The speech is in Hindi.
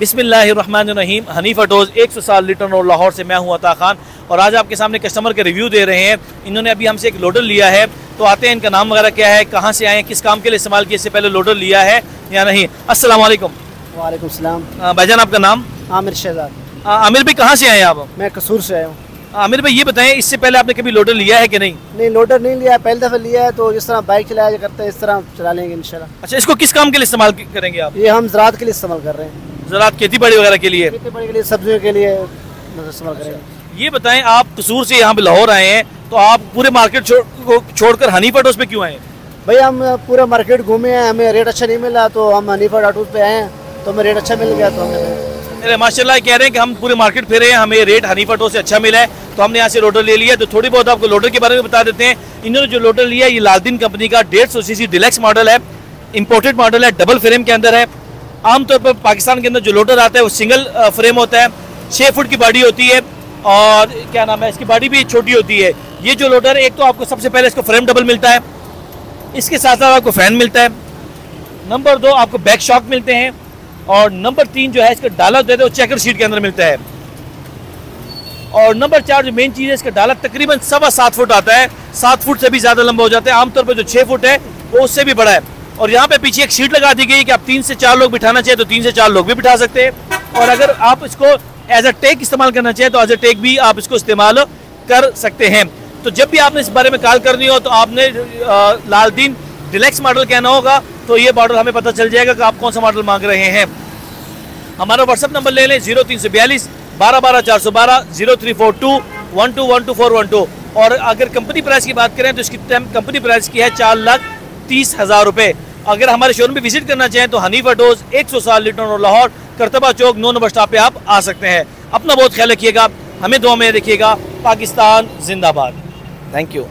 बिस्मिल्लाहिर्रहमानिर्रहीम। हनीफ अटोज़ एक सौ साल लिटन और लाहौर से मैं हूँ अता खान। और आज आपके सामने कस्टमर के रिव्यू दे रहे हैं। इन्होंने अभी हमसे एक लोडर लिया है। तो आते हैं इनका नाम वगैरह क्या है कहाँ से आए हैं किस काम के लिए इस्तेमाल किए इससे पहले लोडर लिया है या नहीं? अस्सलाम वालेकुम वालेकुम सलाम भाईजान आपका नाम? आमिर शहजाद। आमिर भाई कहाँ से आए आप? मैं कसूर से आया हूँ। आमिर भाई ये बताएँ इससे पहले आपने कभी लोडर लिया है कि नहीं? नहीं लोडर नहीं लिया है पहली दफ़ा लिया है तो जिस तरह बाइक चलाया करते हैं इस तरह चला लेंगे इंशाल्लाह। अच्छा इसको किस काम के लिए इस्तेमाल करेंगे आप? ये हम ज़रात के लिए इस्तेमाल कर रहे हैं। ज़रात खेती बाड़ी वगैरह के लिए? खेती बाड़ी के लिए सब्जियों के लिए इस्तेमाल करेंगे। ये बताएँ आप कसूर से यहाँ पे लाहौर आए हैं तो आप पूरे मार्केट छोड़ को छोड़कर हनी पटोस पे क्यों आए? भाई हम पूरा मार्केट घूमे हैं हमें रेट अच्छा नहीं मिला तो हम हनीफा ऑटोज पे आए हैं तो हमें रेट अच्छा मिल गया तो हमने माशाल्लाह कह रहे हैं कि हम पूरे मार्केट फिरे हैं हमें रेट हनी पटो से अच्छा मिला है तो हमने यहाँ से लोडर ले लिया। तो थोड़ी बहुत आपको लोडर के बारे में बता देते हैं। इन्होंने जो लोडर लिया ये लालदीन कंपनी का डेढ़ सौ सी डिलेक्स मॉडल है इम्पोर्टेड मॉडल है डबल फ्रेम के अंदर है। आमतौर पर पाकिस्तान के अंदर जो लोटर आता है, वो सिंगल फ्रेम होता है। छः फुट की बॉडी होती है और क्या नाम है, इसकी बॉडी भी छोटी होती है। ये जो लोटर एक तो आपको सबसे पहले इसको फ्रेम डबल मिलता है। इसके साथ साथ आपको फ़ैन मिलता है। नंबर दो, आपको बैक शॉक मिलते हैं और नंबर तीन जो है, इसका डाला होता है, वो चेकर सीट के अंदर मिलता है। और नंबर चार जो मेन चीज़ है, इसका डाला तकरीबन सवा सात फुट आता है। सात फुट से भी ज़्यादा लंबा हो जाता है। आमतौर पर जो छः फुट है, वो उससे भी बड़ा है। और यहाँ पे पीछे एक सीट लगा दी गई कि आप तीन से चार लोग बिठाना चाहिए तो तीन से चार लोग भी बिठा सकते हैं। और अगर आप इसको एज अ टेक इस्तेमाल करना चाहिए तो एज अ टेक भी आप इसको इस्तेमाल कर सकते हैं। तो जब भी आपने इस बारे में कॉल करनी हो तो आपने लालदीन डिलेक्स मॉडल कहना होगा तो ये मॉडल हमें पता चल जाएगा कि आप कौन सा मॉडल मांग रहे हैं। हमारा व्हाट्सअप नंबर ले लें ज़ीरो तीन सौ बयालीस बारह बारह चार सौ बारह zero three four two one two one two four one two और अगर कंपनी प्राइस की बात करें तो इसकी कंपनी प्राइस की है चार लाख तीस हज़ार रुपये अगर हमारे शोरूम पे विज़िट करना चाहें तो हनीफा डोज, एक सौ साल लिटन और लाहौर, करतबा चौक, नौ नंबर स्टॉप पे आप आ सकते हैं। अपना बहुत ख्याल रखिएगा, हमें दो में रखिएगा पाकिस्तान जिंदाबाद। Thank you